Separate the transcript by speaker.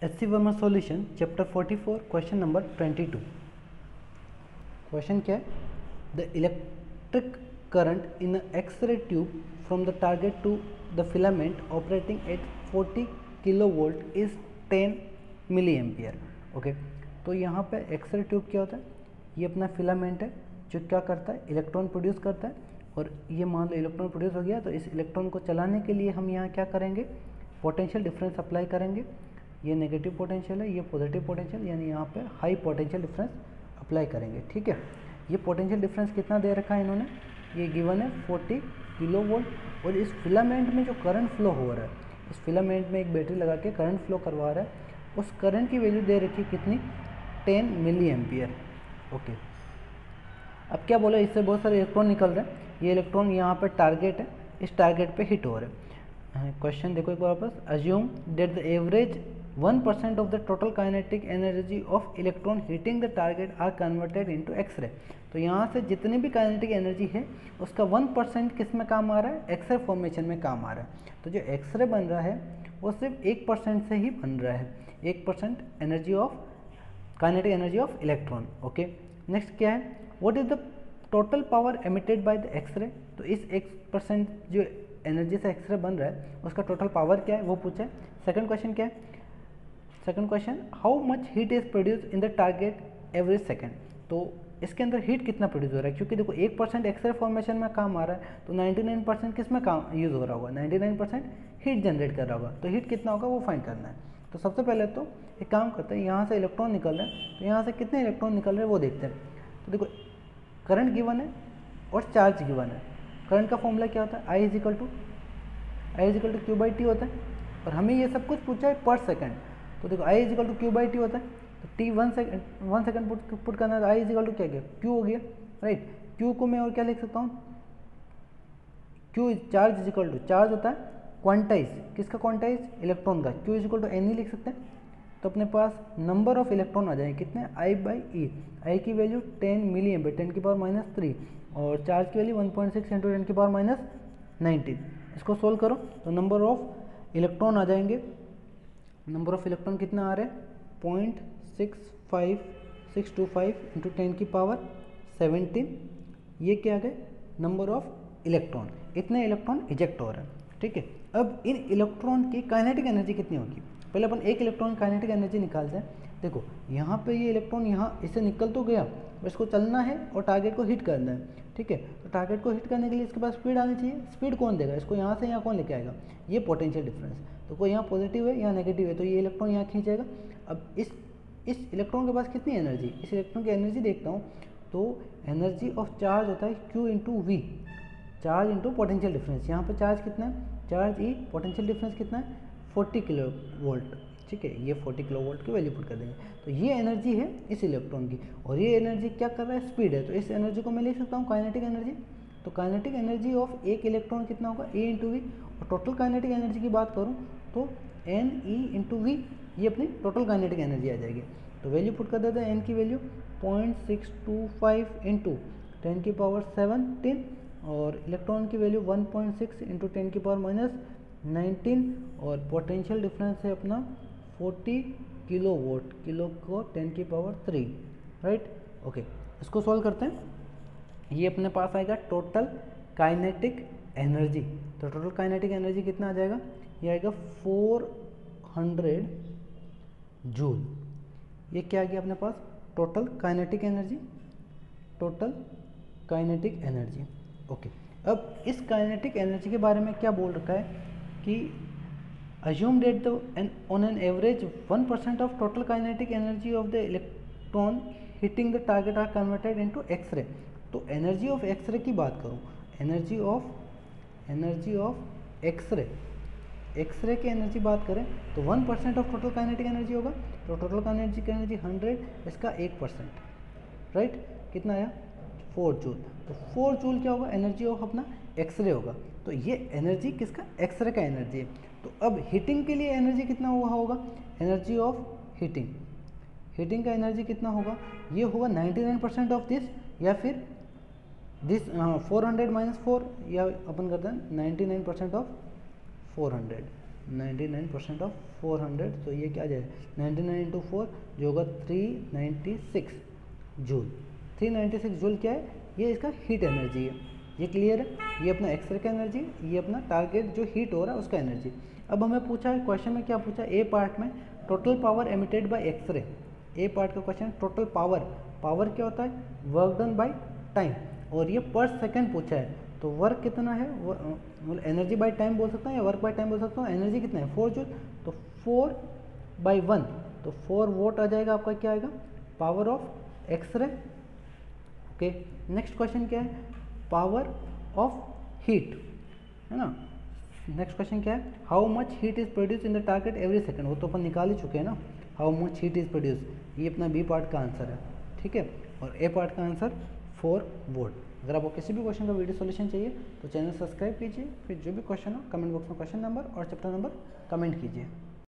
Speaker 1: SC Verma solution, chapter 44 question number 22 question क्या है? The electric current in X-ray tube from the target to the filament operating at 40 kilo volt is 10 milli ampere okay तो यहाँ पे x-ray tube क्या होता है? ये अपना फिलामेंट है, जो क्या करता है? इलेक्ट्रॉन प्रोड्यूस करता है। और ये मान लो इलेक्ट्रॉन प्रोड्यूस हो गया तो इस इलेक्ट्रॉन को चलाने के लिए हम यहाँ क्या करेंगे? पोटेंशियल डिफरेंस अप्लाई करेंगे। ये नेगेटिव पोटेंशियल है, ये पॉजिटिव पोटेंशियल यानी यहाँ पे हाई पोटेंशियल डिफरेंस अप्लाई करेंगे, ठीक है? ये पोटेंशियल डिफरेंस कितना दे रखा है इन्होंने? ये गिवन है 40 किलो वोल्ट और इस फिलामेंट में जो करंट फ्लो हो रहा है, इस फिलामेंट में एक बैटरी लगा के करंट फ्लो करवा रहा है, उस करंट की वैल्यू दे रखी है कितनी? 10 मिली एम्पियर ओके अब क्या बोला, इससे बहुत सारे इलेक्ट्रॉन निकल रहे हैं, ये इलेक्ट्रॉन यहाँ पर टारगेट है, इस टारगेट पर हिट हो रहे हैं। क्वेश्चन देखो एक बार वापस assume that the average 1% of the total kinetic energy of electron hitting the target are converted into x-ray. तो यहाँ से जितनी भी काइनेटिक एनर्जी है, उसका 1% किसमें काम आ रहा है? एक्सरे फॉर्मेशन में काम आ रहा है। तो जो एक्सरे बन रहा है, वो सिर्फ़ एक परसेंट से ही बन रहा है। एक percent energy of kinetic energy of electron okay next क्या है? What is the total power emitted by the X-ray तो इस एक परसेंट जो एनर्जी से एक्सरे बन रहा है, उसका टोटल पावर क्या है? वो पूछा। सेकंड क्वेश्चन क्या है? Second question how much heat is produce in the target every second तो इसके अंदर हीट कितना प्रोड्यूस हो रहा है? क्योंकि देखो, एक परसेंट एक्सरे फॉर्मेशन में काम आ रहा है तो 99 परसेंट किसमें काम यूज़ हो रहा होगा? 99 परसेंट हीट जनरेट कर रहा होगा। तो हीट कितना होगा? वो फाइंड करना है। तो सबसे पहले तो एक काम करते हैं, यहाँ से इलेक्ट्रॉन निकल रहे हैं। तो यहाँ से कितने इलेक्ट्रॉन निकल रहे हैं वो देखते हैं। तो देखो करंट गिवन है और चार्ज गिवन है। करंट का फॉर्मूला क्या होता है? I equal to I equal to Q by T होता है। और हमें ये सब कुछ पूछा है पर सेकेंड तो देखो I equal to Q by T होता है। तो T one second one second put put करना है तो आई इजिकल टू क्या गया? क्यू हो गया राइट क्यू को मैं और क्या लिख सकता हूँ? Q charge equal to charge होता है क्वांटाइज किसका क्वांटाइज इलेक्ट्रॉन का। क्यू इजिकल टू एन ही लिख सकते हैं। तो अपने पास नंबर ऑफ़ इलेक्ट्रॉन आ जाएँगे। कितने? आई बाई ई आई की value ten milli M ten की पावर माइनस थ्री और चार्ज की value one point six into ten की पावर माइनस नाइनटीन इसको सोल्व करो। तो नंबर ऑफ़ इलेक्ट्रॉन आ जाएँगे। नंबर ऑफ़ इलेक्ट्रॉन कितना आ रहा है? Point six five six two five into ten की पावर सेवनटीन ये क्या आ गए नंबर ऑफ़ इलेक्ट्रॉन इतने इलेक्ट्रॉन इजेक्ट हो रहे हैं, ठीक है? अब इन इलेक्ट्रॉन की काइनेटिक एनर्जी कितनी होगी? पहले अपन एक इलेक्ट्रॉन काइनेटिक एनर्जी निकालते हैं। देखो, यहाँ पे ये इलेक्ट्रॉन यहाँ इससे निकल तो गया, इसको चलना है और टारगेट को हिट करना है, ठीक है? तो टारगेट को हिट करने के लिए इसके पास स्पीड आनी चाहिए। स्पीड कौन देगा? इसको यहाँ से यहाँ कौन लेके आएगा? ये पोटेंशियल डिफरेंस तो कोई यहाँ पॉजिटिव है या नेगेटिव है तो ये इलेक्ट्रॉन यहाँ खींचेगा। अब इस इस इलेक्ट्रॉन के पास कितनी एनर्जी इस इलेक्ट्रॉन की एनर्जी देखता हूँ तो एनर्जी ऑफ़ चार्ज होता है Q into V charge into potential difference यहाँ पर चार्ज कितना है? चार्ज ई पोटेंशियल डिफरेंस कितना है? फोर्टी किलो वोल्ट ठीक है? ये 40 किलो वोल्ट की वैल्यू पुट कर देंगे। तो ये एनर्जी है इस इलेक्ट्रॉन की, और ये एनर्जी क्या कर रहा है? स्पीड है। तो इस एनर्जी को मैं लिख सकता हूँ काइनेटिक एनर्जी तो काइनेटिक एनर्जी ऑफ़ एक इलेक्ट्रॉन कितना होगा? ए इंटू वी और टोटल काइनेटिक एनर्जी की बात करूँ तो एन ई इंटू वी ये अपनी टोटल काइनेटिक एनर्जी आ जाएगी। तो वैल्यू पुट कर देते हैं एन की value point six two five into ten की पावर सेवनटीन और इलेक्ट्रॉन की value one point six into ten की पावर माइनस नाइनटीन और पोटेंशियल डिफरेंस है अपना फोर्टी किलो वोट किलो को टेन की पावर थ्री राइट ओके इसको सॉल्व करते हैं। ये अपने पास आएगा टोटल काइनेटिक एनर्जी तो टोटल काइनेटिक एनर्जी कितना आ जाएगा? ये आएगा फोर हंड्रेड जूल ये क्या आ गया अपने पास? Total kinetic energy total kinetic energy okay अब इस काइनेटिक एनर्जी के बारे में क्या बोल रखा है? कि assume that the an, on an average 1% of total kinetic energy of the electron hitting the target are converted into x-ray. तो एनर्जी ऑफ़ एक्सरे की बात करूँ energy of energy of X-ray. X-ray की एनर्जी बात करें तो one percent of total kinetic energy होगा तो टोटल काइनेटिक एनर्जी हंड्रेड, इसका एक परसेंट, राइट? कितना आया? Four joule. तो फोर जूल क्या होगा? एनर्जी ऑफ़ अपना एक्सरे होगा। तो ये एनर्जी किसका? एक्सरे का एनर्जी है। तो अब हीटिंग के लिए एनर्जी कितना हुआ होगा? Energy of heating. हीटिंग का एनर्जी कितना होगा? ये होगा 99 परसेंट ऑफ़ दिस, या फिर this four hundred minus four या अपन करते हैं 99 परसेंट ऑफ़ 400 99 परसेंट ऑफ़ 400 तो ये क्या आ जाएगा? 99 नाइन इंटू फोर जो होगा 396 जूल 396 जूल क्या है? ये इसका हीट एनर्जी है. ये क्लियर है? ये अपना एक्सरे का एनर्जी ये अपना टारगेट जो हीट हो रहा है, उसका एनर्जी अब हमें पूछा है क्वेश्चन में क्या पूछा ए पार्ट में total power emitted by X-ray A part का क्वेश्चन टोटल पावर पावर क्या होता है? वर्क डन बाय टाइम और ये पर सेकेंड पूछा है तो वर्क कितना है? मतलब एनर्जी बाय टाइम बोल सकता हूँ या वर्क बाय टाइम बोल सकता हूँ? एनर्जी कितना है? फोर जूल तो फोर बाई वन तो फोर वोट आ जाएगा आपका, क्या आएगा? Power of X-ray okay next question क्या है? पावर ऑफ़ हीट है ना? नेक्स्ट क्वेश्चन क्या है? How much heat is produce in the target every second वो तो अपन निकाल ही चुके हैं ना। How much heat is produce ये अपना बी पार्ट का आंसर है। ठीक है? और ए पार्ट का आंसर फोर वोट अगर आपको किसी भी क्वेश्चन का वीडियो सोल्यूशन चाहिए तो चैनल सब्सक्राइब कीजिए, फिर जो भी क्वेश्चन हो कमेंट बॉक्स में क्वेश्चन नंबर और चैप्टर नंबर कमेंट कीजिए।